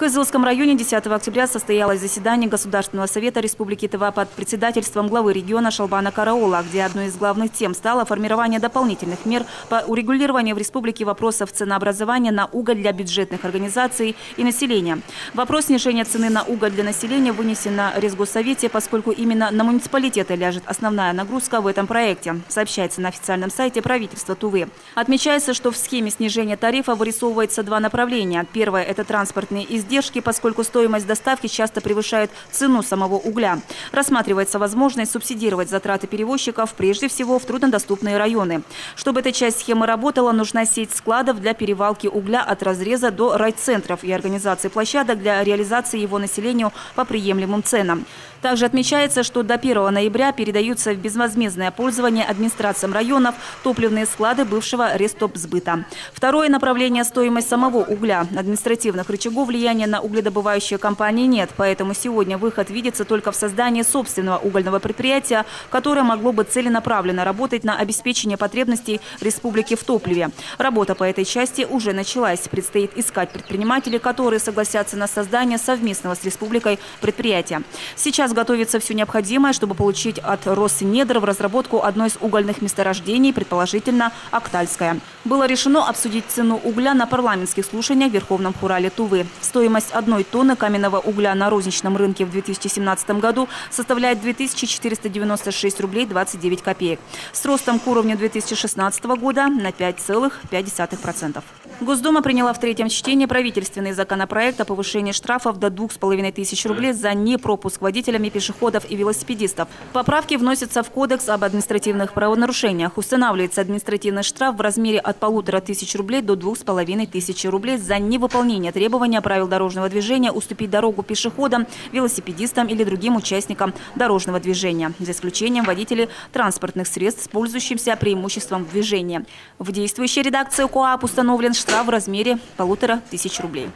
Кызылском районе 10 октября состоялось заседание Государственного совета Республики Тыва под председательством главы региона Шалбана Караула, где одной из главных тем стало формирование дополнительных мер по урегулированию в республике вопросов ценообразования на уголь для бюджетных организаций и населения. Вопрос снижения цены на уголь для населения вынесен на Резгоссовете, поскольку именно на муниципалитеты ляжет основная нагрузка в этом проекте, сообщается на официальном сайте правительства Тувы. Отмечается, что в схеме снижения тарифа вырисовывается два направления. Первое – это транспортные издержки издержки, поскольку стоимость доставки часто превышает цену самого угля. Рассматривается возможность субсидировать затраты перевозчиков, прежде всего в труднодоступные районы. Чтобы эта часть схемы работала, нужна сеть складов для перевалки угля от разреза до райцентров и организации площадок для реализации его населению по приемлемым ценам. Также отмечается, что до 1 ноября передаются в безвозмездное пользование администрациям районов топливные склады бывшего Рестопсбыта. Второе направление – стоимость самого угля. Административных рычагов влияния на угледобывающие компании нет, поэтому сегодня выход видится только в создании собственного угольного предприятия, которое могло бы целенаправленно работать на обеспечение потребностей республики в топливе. Работа по этой части уже началась. Предстоит искать предпринимателей, которые согласятся на создание совместного с республикой предприятия. Сейчас готовится все необходимое, чтобы получить от Роснедр в разработку одной из угольных месторождений, предположительно Актальская. Было решено обсудить цену угля на парламентских слушаниях в Верховном Хурале Тувы. Стоимость одной тонны каменного угля на розничном рынке в 2017 году составляет 2496 рублей 29 копеек. С ростом к уровню 2016 года на 5,5%. Госдума приняла в третьем чтении правительственный законопроект о повышении штрафов до 2500 рублей за непропуск водителями пешеходов и велосипедистов. Поправки вносятся в Кодекс об административных правонарушениях. Устанавливается административный штраф в размере от полутора тысяч рублей до двух с половиной тысяч рублей за невыполнение требования правил дорожного движения уступить дорогу пешеходам, велосипедистам или другим участникам дорожного движения, за исключением водителей транспортных средств, пользующимся преимуществом движения. В действующей редакции КОАП установлен штраф штраф в размере полутора тысяч рублей.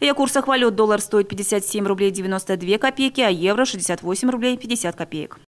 О курсах валют доллар стоит 57 рублей 92 копейки, а евро 68 рублей 50 копеек.